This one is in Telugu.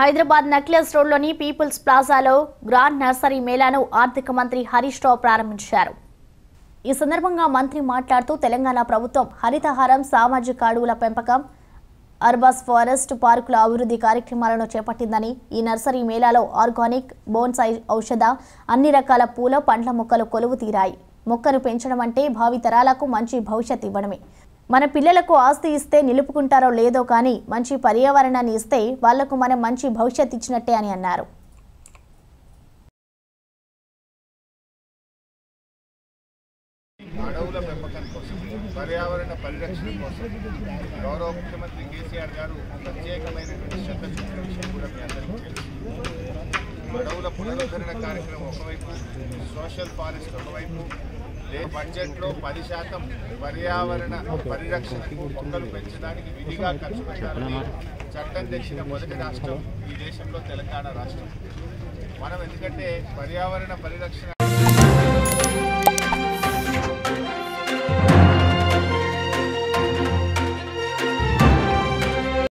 హైదరాబాద్ నక్లెస్ రోడ్లోని పీపుల్స్ ప్లాజాలో గ్రాండ్ నర్సరీ మేళాను ఆర్థిక మంత్రి హరీష్ రావు ప్రారంభించారు. ఈ సందర్భంగా మంత్రి మాట్లాడుతూ తెలంగాణ ప్రభుత్వం హరితహారం సామాజిక అడవుల పెంపకం అర్బస్ ఫారెస్ట్ పార్కుల అభివృద్ధి కార్యక్రమాలను చేపట్టిందని ఈ నర్సరీ మేళాలో ఆర్గానిక్ బోన్సాయి ఔషధ అన్ని రకాల పూల పండ్ల మొక్కలు కొలువు తీరాయి. మొక్కను పెంచడం అంటే భావితరాలకు మంచి భవిష్యత్ ఇవ్వడమే. మన పిల్లలకు ఆస్తి ఇస్తే నిలుపుకుంటారో లేదో కానీ మంచి పర్యావరణాన్ని ఇస్తే వాళ్ళకు మనం మంచి భవిష్యత్ ఇచ్చినట్టే అని అన్నారు. అడవుల పెంపకం కోసం పర్యావరణ పరిరక్షణ కోసం గౌరవ ముఖ్యమంత్రి కేసీఆర్ గారు ప్రత్యేకమైనటువంటి శ్రద్ధ చూపిన విషయం కూడా మీ అందరికీ పునరుద్ధరణ కార్యక్రమం ఒకవైపు సోషల్ ఫారెస్ట్ ఒకవైపు లే బడ్జెట్లో పది శాతం పర్యావరణ పరిరక్షణకు మొక్కలు పెంచడానికి విధిగా ఖర్చు పెట్టాలని చట్టం తెచ్చిన మొదటి రాష్ట్రం ఈ దేశంలో తెలంగాణ రాష్ట్రం. మనం ఎందుకంటే పర్యావరణ పరిరక్షణ